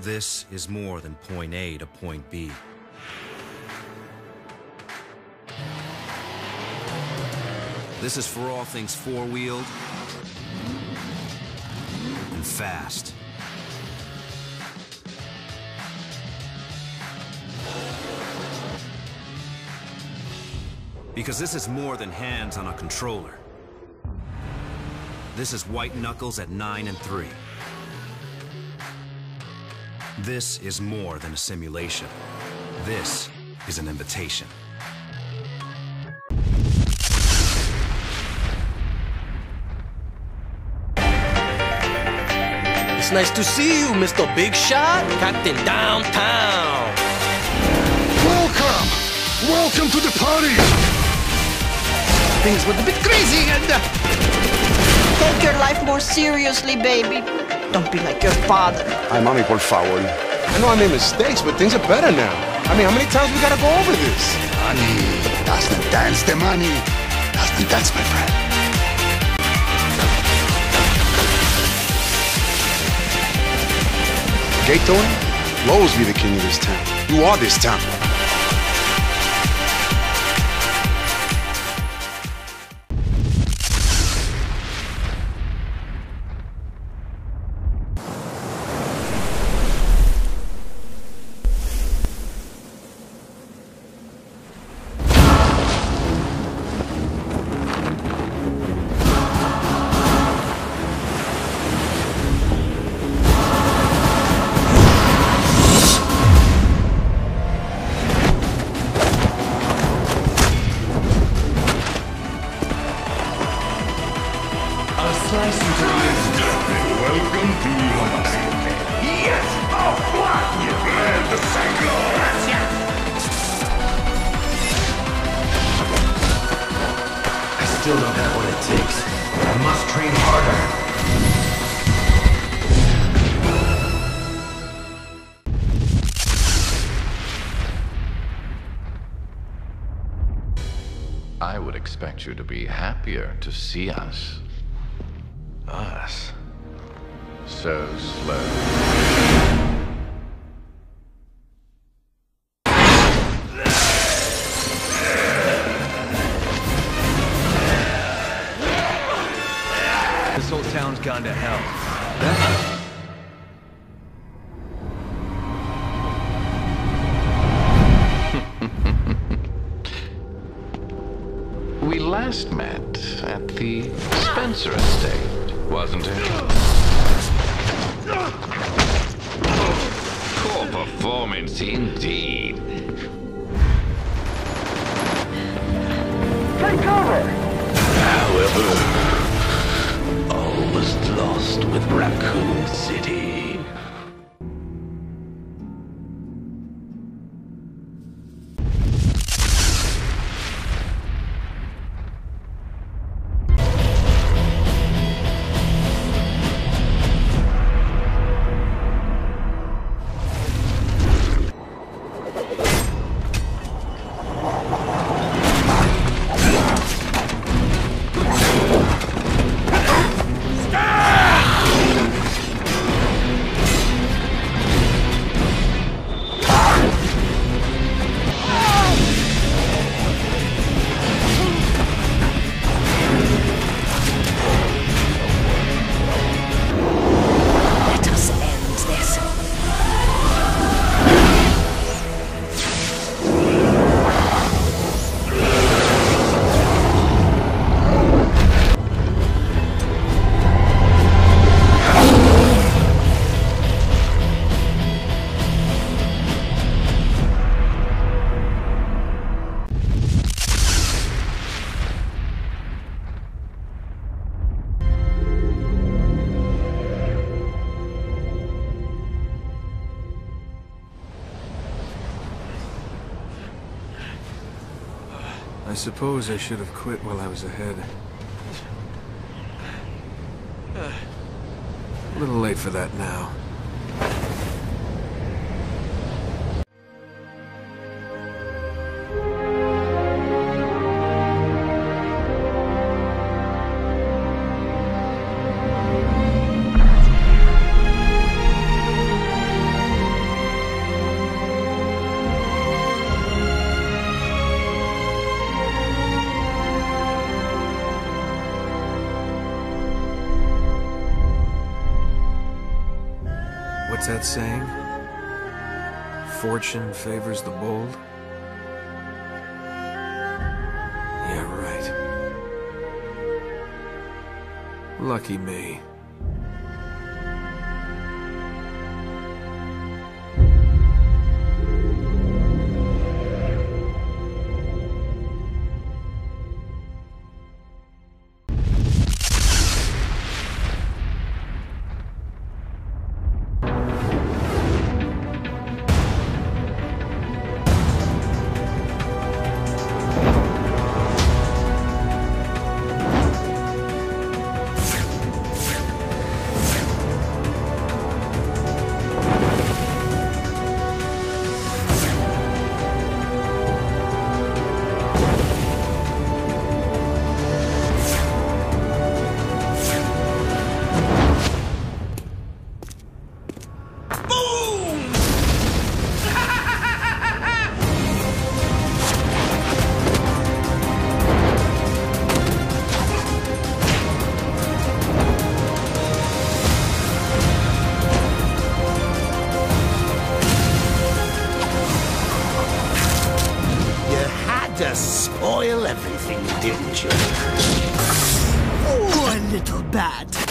This is more than point A to point B. This is for all things four-wheeled and fast. Because this is more than hands on a controller. This is white knuckles at 9 and 3. This is more than a simulation. This is an invitation. It's nice to see you, Mr. Big Shot, Captain Downtown. Welcome! Welcome to the party! Things went a bit crazy and... Uh... Take your life more seriously, baby. Don't be like your father. Ay, mommy, por favor. I know I made mistakes, but things are better now. I mean, how many times we gotta go over this? Money. That's the dance, the money. That's the dance, my friend. Okay, Tony? You'll always be the king of this town. You are this town. I would expect you to be happier to see us. Us. So slow. This whole town's gone to hell. Last met at the Spencer estate, wasn't it? Poor performance indeed. Take cover! However, almost lost with Raccoon City. I suppose I should have quit while I was ahead. A little late for that now. What's that saying? Fortune favors the bold? Yeah, right. Lucky me. Little bad.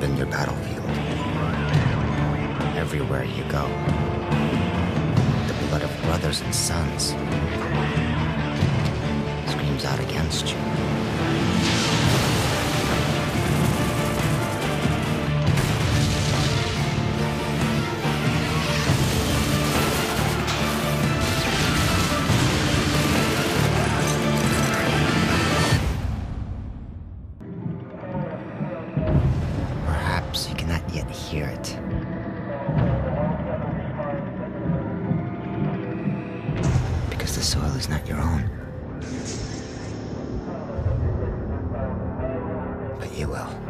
Been your battlefield. Everywhere you go. The blood of brothers and sons screams out against you. because the soil is not your own. But you will.